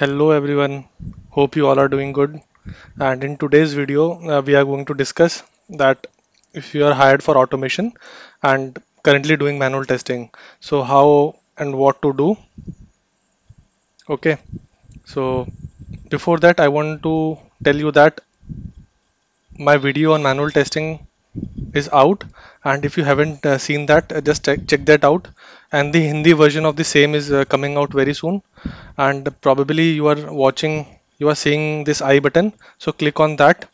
Hello everyone, hope you all are doing good. And in today's video, uh, we are going to discuss that if you are hired for automation and currently doing manual testing, so how and what to do. Okay, so before that, I want to tell you that my video on manual testing is out. And if you haven't uh, seen that uh, just check, check that out. And the Hindi version of the same is uh, coming out very soon. And probably you are watching you are seeing this i button. So click on that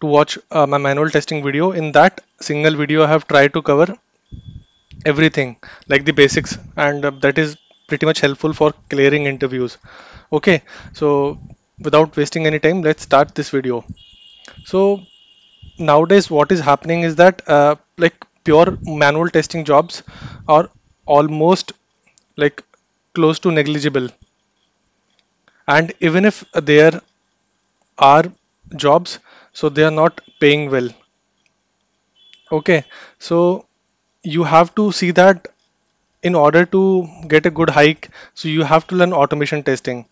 to watch uh, my manual testing video. In that single video I have tried to cover everything like the basics. And uh, that is pretty much helpful for clearing interviews. Okay. So without wasting any time let's start this video. So nowadays what is happening is that uh, like pure manual testing jobs are almost like close to negligible. And even if there are jobs so they are not paying well. Okay so you have to see that in order to get a good hike so you have to learn automation testing.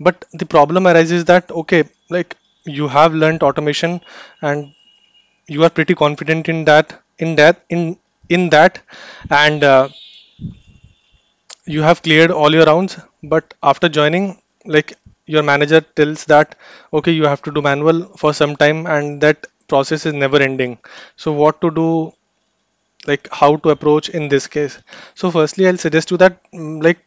But the problem arises that okay like you have learned automation and you are pretty confident in that in that in in that and uh, you have cleared all your rounds but after joining like your manager tells that okay you have to do manual for some time and that process is never ending. So what to do like how to approach in this case? So firstly i'll suggest you that mm, like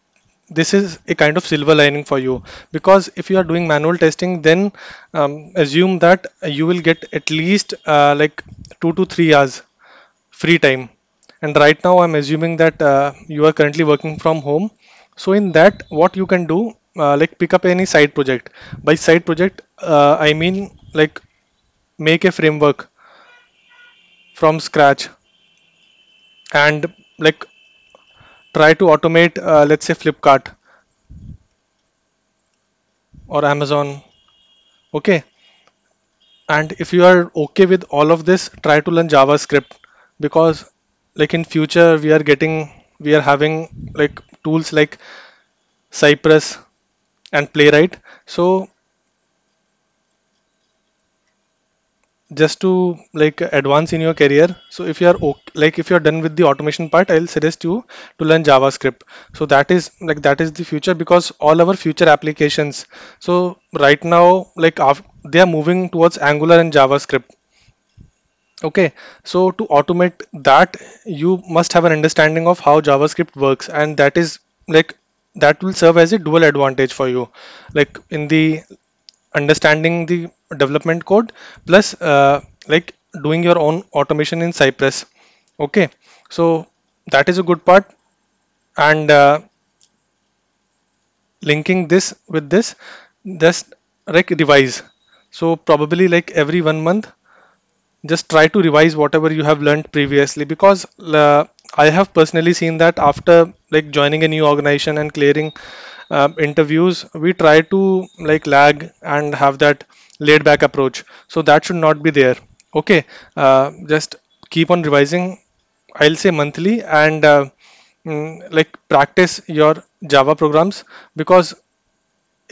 this is a kind of silver lining for you. Because if you are doing manual testing then um, assume that you will get at least uh, like two to three hours free time. And right now i'm assuming that uh, you are currently working from home. So in that what you can do uh, like pick up any side project. By side project uh, i mean like make a framework from scratch. And like try to automate uh, let's say flipkart or amazon. Okay. And if you are okay with all of this try to learn javascript because like in future we are getting we are having like tools like cypress and playwright. So just to like advance in your career. So if you are okay, like if you're done with the automation part i'll suggest you to learn javascript. So that is like that is the future because all our future applications so right now like they are moving towards angular and javascript. Okay so to automate that you must have an understanding of how javascript works and that is like that will serve as a dual advantage for you. Like in the understanding the development code plus uh, like doing your own automation in cypress. Okay. So that is a good part. And uh, linking this with this just like revise. So probably like every one month just try to revise whatever you have learned previously. Because uh, i have personally seen that after like joining a new organization and clearing um, interviews we try to like lag and have that laid back approach. So that should not be there. Okay. Uh, just keep on revising i'll say monthly and uh, mm, like practice your java programs because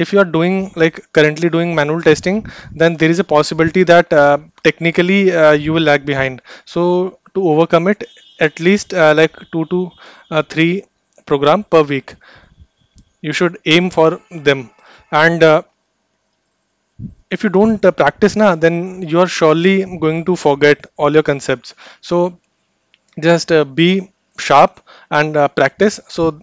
if you are doing like currently doing manual testing then there is a possibility that uh, technically uh, you will lag behind. So to overcome it at least uh, like two to uh, three program per week. You should aim for them. And uh, if you don't uh, practice now then you are surely going to forget all your concepts. So just uh, be sharp and uh, practice. So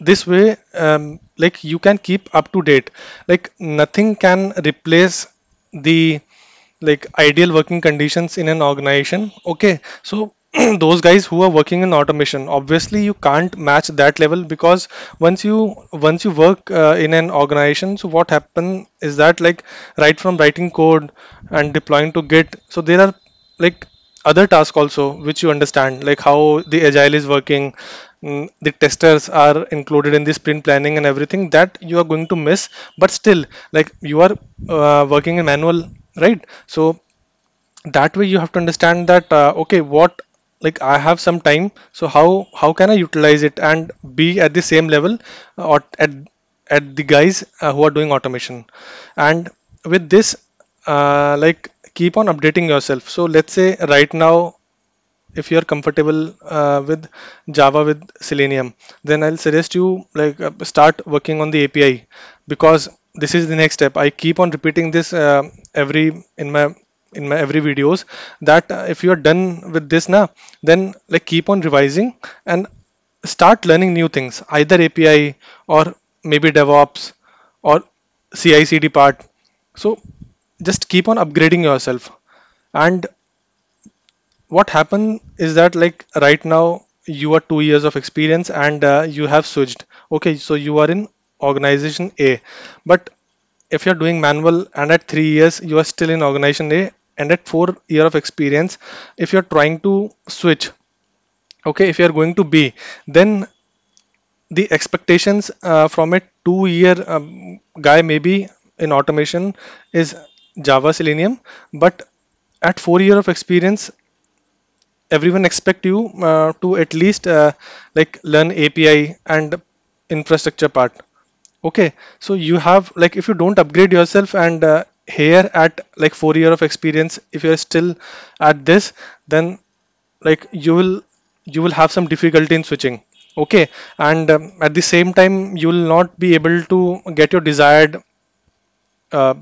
this way um, like you can keep up to date. Like nothing can replace the like ideal working conditions in an organization. Okay so those guys who are working in automation obviously you can't match that level because once you once you work uh, in an organization so what happen is that like right from writing code and deploying to git so there are like other tasks also which you understand like how the agile is working mm, the testers are included in the sprint planning and everything that you are going to miss but still like you are uh, working in manual right? So that way you have to understand that uh, okay what like i have some time so how how can i utilize it and be at the same level uh, or at at the guys uh, who are doing automation and with this uh, like keep on updating yourself so let's say right now if you're comfortable uh, with Java with Selenium, then I'll suggest you like uh, start working on the API because this is the next step. I keep on repeating this uh, every in my in my every videos that uh, if you're done with this now, then like keep on revising and start learning new things, either API or maybe DevOps or CI/CD part. So just keep on upgrading yourself and what happened is that like right now you are two years of experience and uh, you have switched okay so you are in organization a but if you're doing manual and at three years you are still in organization a and at four year of experience if you're trying to switch okay if you're going to be then the expectations uh, from a two year um, guy maybe in automation is java selenium but at four year of experience everyone expect you uh, to at least uh, like learn API and infrastructure part. Okay, so you have like if you don't upgrade yourself and uh, here at like four year of experience, if you're still at this, then like you will you will have some difficulty in switching. Okay, and um, at the same time you will not be able to get your desired uh,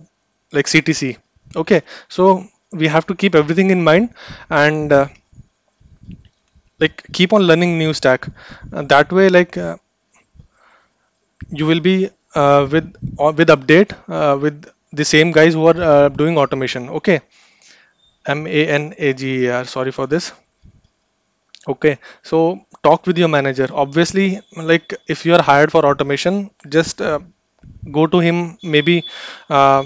like CTC. Okay, so we have to keep everything in mind and uh, like keep on learning new stack uh, that way like uh, you will be uh, with uh, with update with the same guys who are uh, doing automation. Okay. M a n a g e r. Sorry for this. Okay. So talk with your manager. Obviously like if you are hired for automation just uh, go to him. Maybe uh,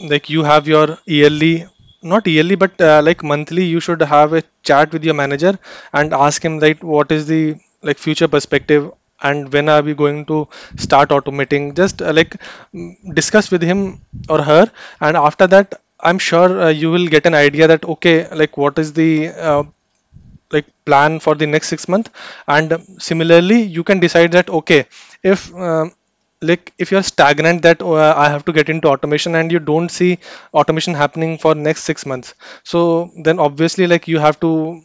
like you have your yearly not yearly but uh, like monthly you should have a chat with your manager and ask him like what is the like future perspective and when are we going to start automating? Just uh, like mm, discuss with him or her. And after that i'm sure uh, you will get an idea that okay like what is the uh, like plan for the next six months and similarly you can decide that okay if um, like if you're stagnant that uh, i have to get into automation and you don't see automation happening for next six months. So then obviously like you have to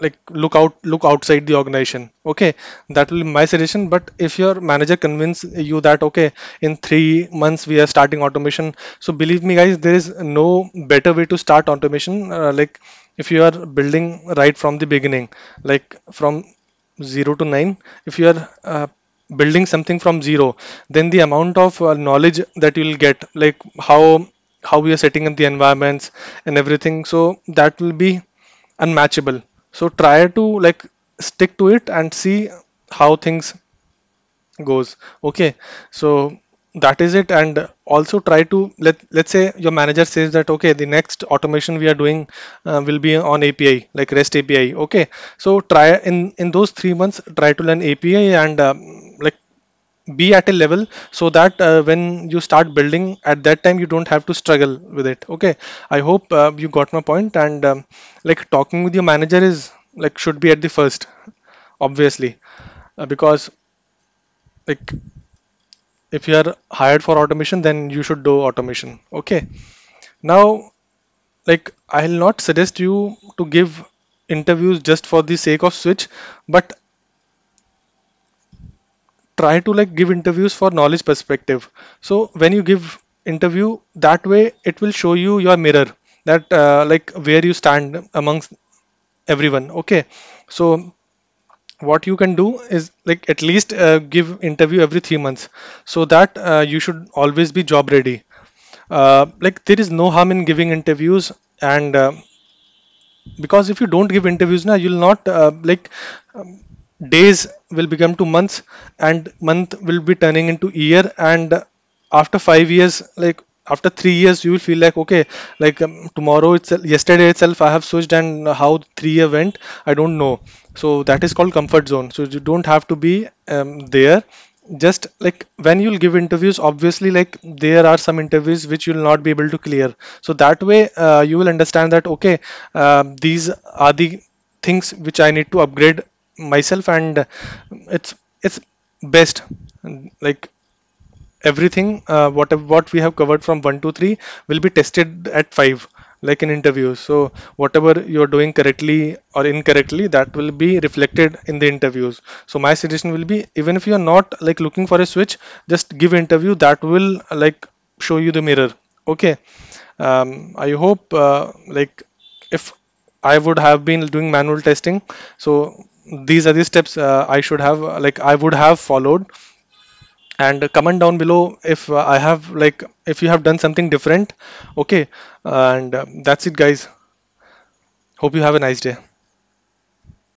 like look out look outside the organization. Okay that will be my suggestion but if your manager convince you that okay in three months we are starting automation so believe me guys there is no better way to start automation uh, like if you are building right from the beginning like from 0 to 9 if you are uh, building something from zero then the amount of uh, knowledge that you'll get like how how we are setting up the environments and everything so that will be unmatchable so try to like stick to it and see how things goes. Okay. So that is it. And also try to let let's say your manager says that okay the next automation we are doing uh, will be on api like rest api okay. So try in in those three months try to learn api and um, be at a level so that uh, when you start building at that time you don't have to struggle with it. Okay? I hope uh, you got my point and um, like talking with your manager is like should be at the first obviously. Uh, because like if you are hired for automation then you should do automation. Okay? Now like i'll not suggest you to give interviews just for the sake of switch but try to like give interviews for knowledge perspective. So when you give interview that way it will show you your mirror that uh, like where you stand amongst everyone. Okay. So what you can do is like at least uh, give interview every three months so that uh, you should always be job ready. Uh, like there is no harm in giving interviews and uh, because if you don't give interviews now you'll not uh, like um, days will become to months and month will be turning into year. And after five years like after three years you will feel like okay like um, tomorrow itself yesterday itself i have switched and how three year went i don't know. So that is called comfort zone. So you don't have to be um, there. Just like when you'll give interviews obviously like there are some interviews which you'll not be able to clear. So that way uh, you will understand that okay uh, these are the things which i need to upgrade myself and it's it's best. Like everything uh, what what we have covered from 1 to 3 will be tested at 5 like in interviews so whatever you're doing correctly or incorrectly that will be reflected in the interviews. So my suggestion will be even if you're not like looking for a switch just give interview that will like show you the mirror. Okay? Um, i hope uh, like if i would have been doing manual testing so these are the steps uh, i should have uh, like i would have followed. And comment down below if uh, i have like if you have done something different. Okay. And uh, that's it guys. Hope you have a nice day